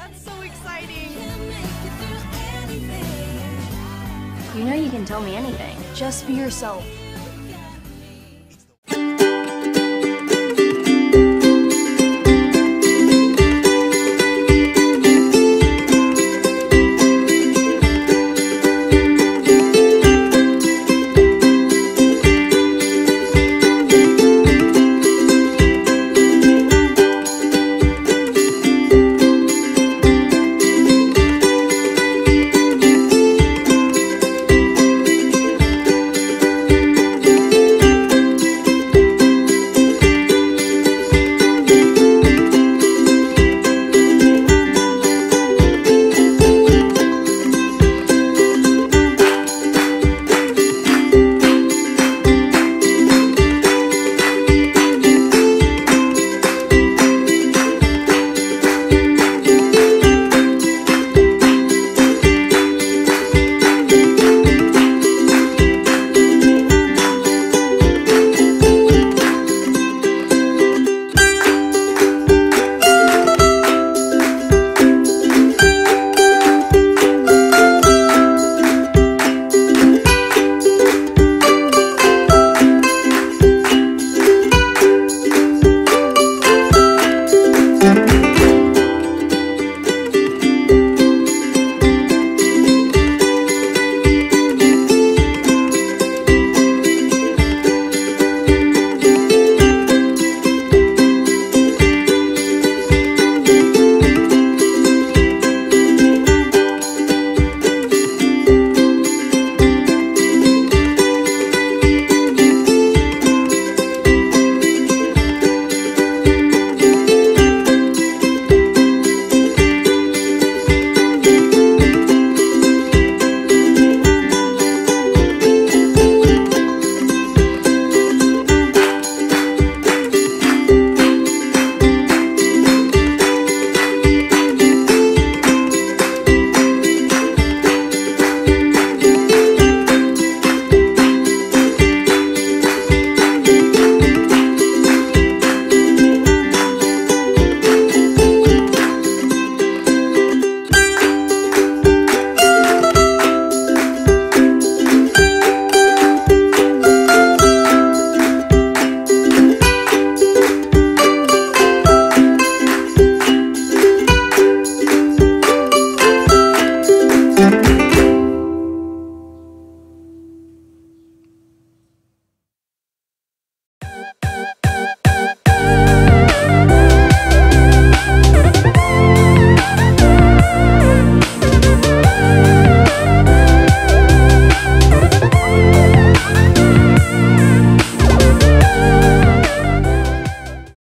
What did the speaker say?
That's so exciting. You know you can tell me anything. Just be yourself.